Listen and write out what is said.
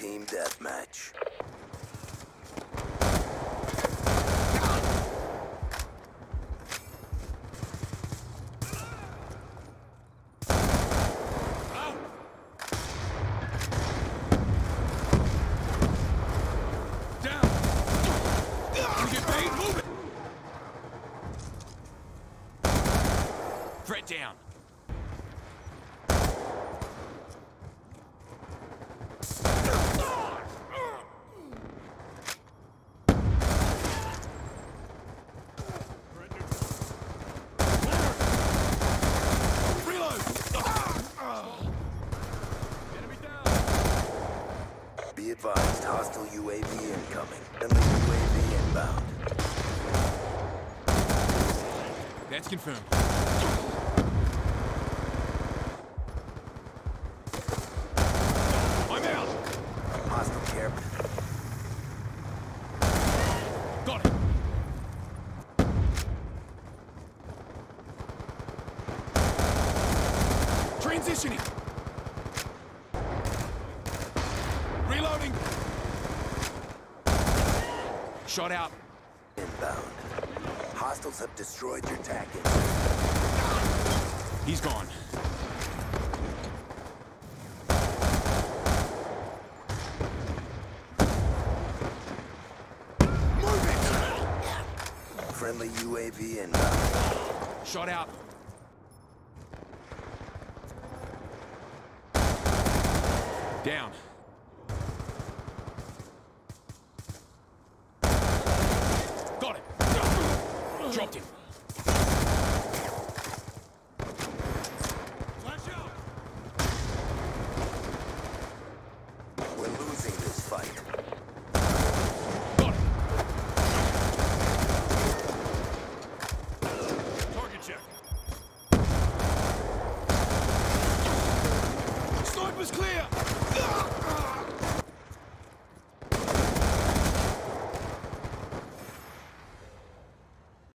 Team deathmatch. Threat down. Reload! Enemy down! Be advised, hostile UAV incoming. Friendly UAV inbound. That's confirmed. I'm out! Hostile care. Got it! Transitioning! Shot out. Inbound. Hostiles have destroyed your tagging. He's gone. Friendly UAV inbound. Shot out. Down. Got him. Dropped him.